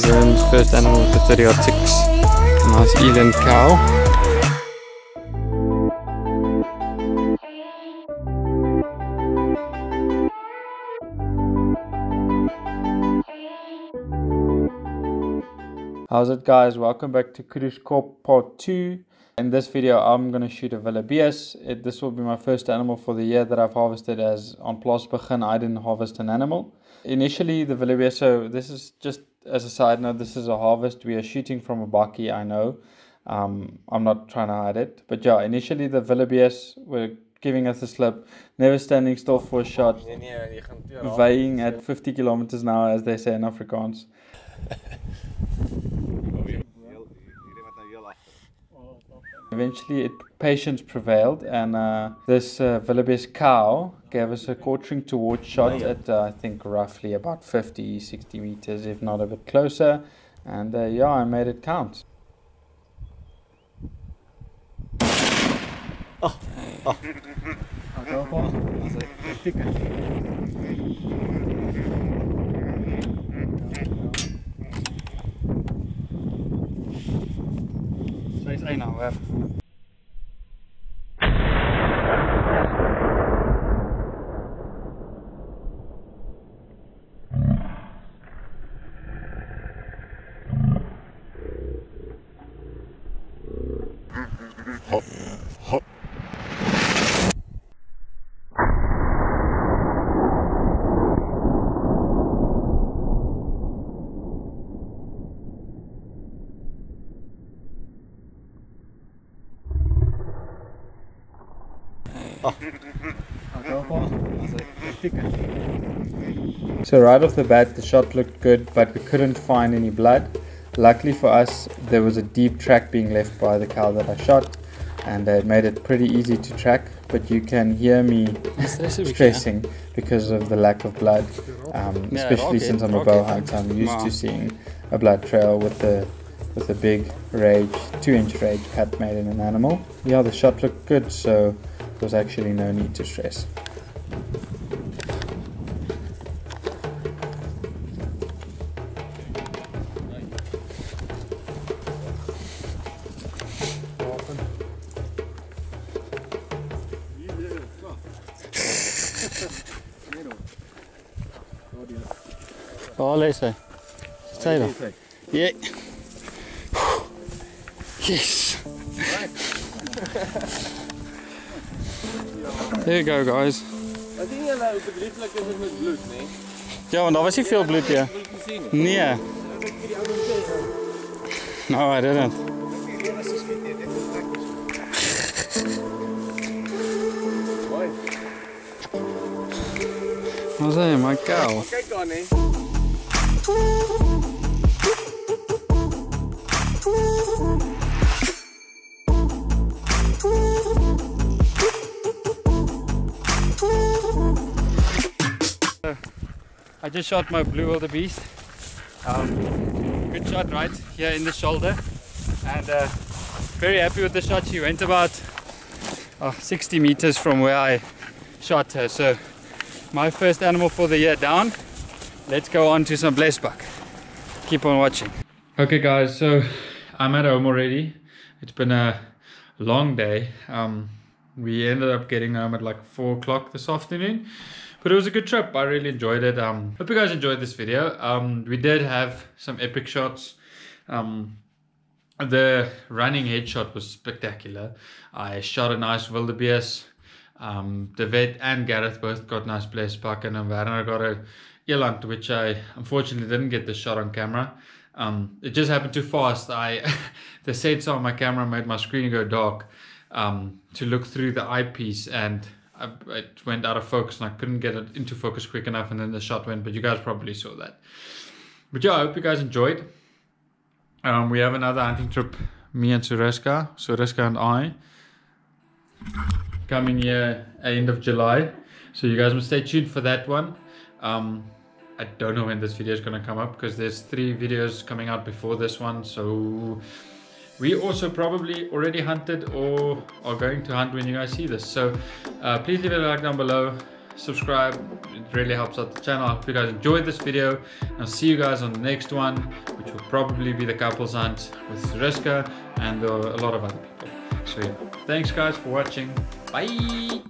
First animal with the 30 Nice eland cow. How's it guys? Welcome back to Koedoeskop part 2. In this video I'm going to shoot a Wildebees. It, this will be my first animal for the year that I've harvested as on Plas Begin I didn't harvest an animal. Initially the Wildebees, so this is just as a side note, this is a harvest. We are shooting from a bakkie, I know. Um, I'm not trying to hide it. But yeah, initially the Villa were giving us a slip, never standing still for a shot, Nee nee, jy gaan twee weighing at 50 kilometers an hour as they say in Afrikaans. Eventually, it, patience prevailed, and uh, this uh, Wildebees cow gave us a quartering towards shot at uh, I think roughly about 50, 60 meters, if not a bit closer. And uh, yeah, I made it count. Sy is een nou, hè. So right off the bat, the shot looked good, but we couldn't find any blood. Luckily for us, there was a deep track being left by the cow that I shot, and it made it pretty easy to track. But you can hear me stressing because of the lack of blood, um, especially since I'm a bow hunter. I'm used to seeing a blood trail with the with a big rage, two-inch rage cut made in an animal. Yeah, the shot looked good, so there was actually no need to stress. Waar lê sy? Sy daar. Ja. Yes. Here you go guys. Ik denk dat het bedrieglijk is met bloed, nee? Ja, want daar was hier veel bloed, ja. Nee. No, I didn't. Mooi. Wat is mijn cow? Kijk dan, hè. I just shot my blue wildebeest. Um, good shot right here in the shoulder, and uh, very happy with the shot. She went about oh, 60 meters from where I shot her. So my first animal for the year down. Let's go on to some blesbuck. Keep on watching. Okay, guys. So I'm at home already. It's been a long day. Um, we ended up getting home at like four o'clock this afternoon. But it was a good trip. I really enjoyed it. Um, hope you guys enjoyed this video. Um, we did have some epic shots. Um, the running headshot was spectacular. I shot a nice wildebeest. Um, the vet and Gareth both got nice blesbuck, and Werner got a eland, which I unfortunately didn't get the shot on camera. Um, it just happened too fast. I the sensor on my camera made my screen go dark um, to look through the eyepiece, and I, it went out of focus, and I couldn't get it into focus quick enough, and then the shot went. But you guys probably saw that. But yeah, I hope you guys enjoyed. Um, we have another hunting trip, me and Sureska, Sureska and I, coming here at end of July. So you guys must stay tuned for that one. Um, I don't know when this video is going to come up because there's three videos coming out before this one. So we also probably already hunted or are going to hunt when you guys see this. So uh, please leave a like down below, subscribe, it really helps out the channel. I hope you guys enjoyed this video. I'll see you guys on the next one, which will probably be the couples hunt with Suriska and uh, a lot of other people. So yeah, thanks guys for watching. Bye!